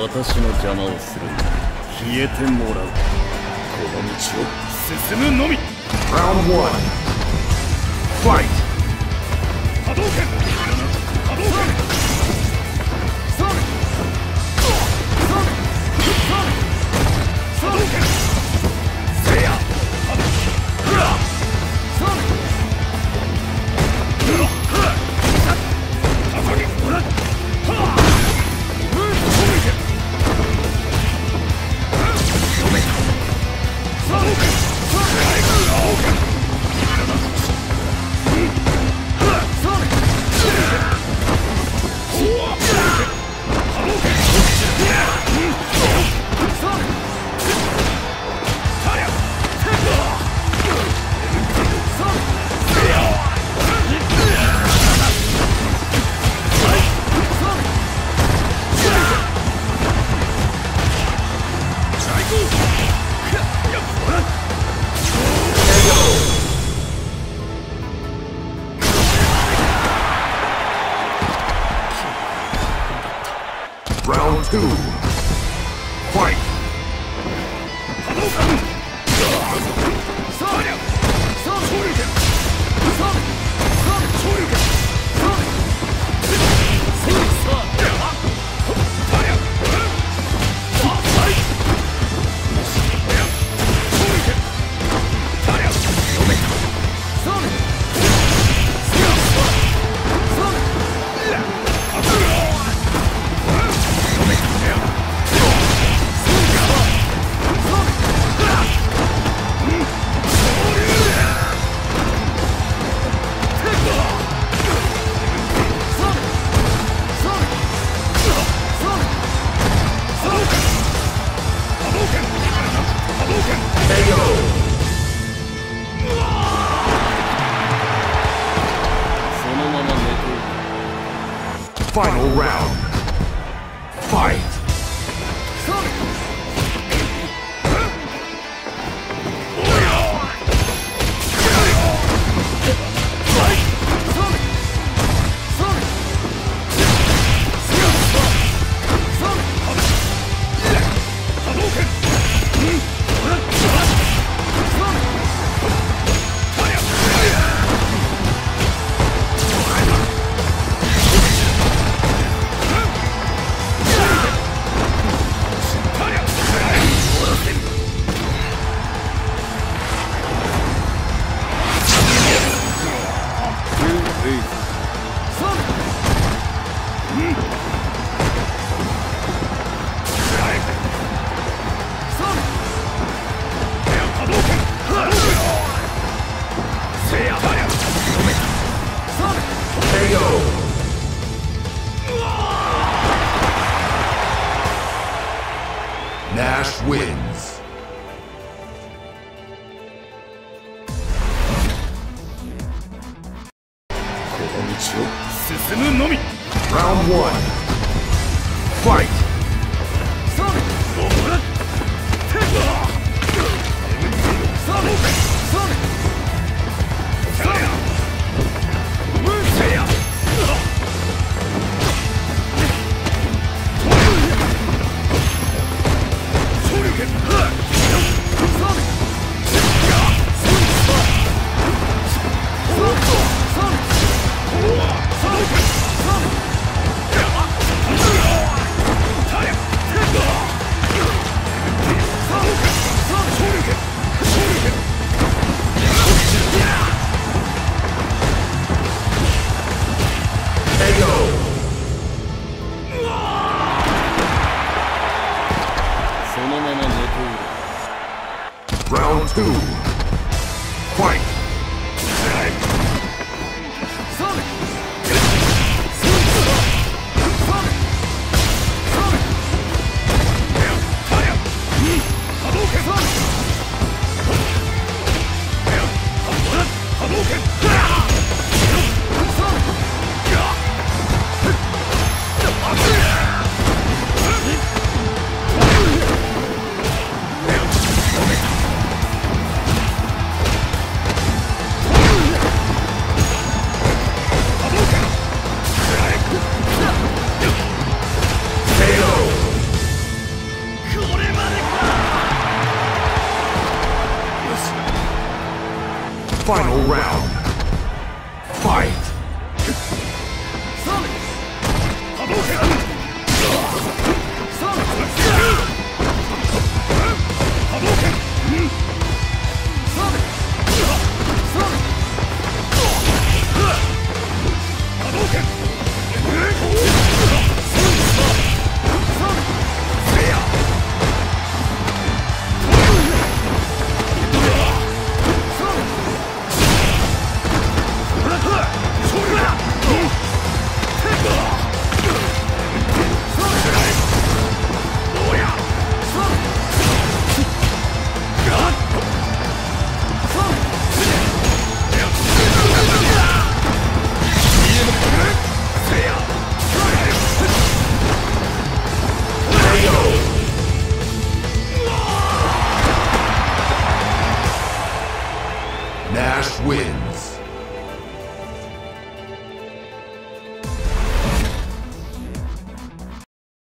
私の邪魔をする消えてもらうこの道を進むのみ Round one. Fight. 波動拳 two. Final round. Fight. Wins. Round one. Fight. そ two. Final round. Fight.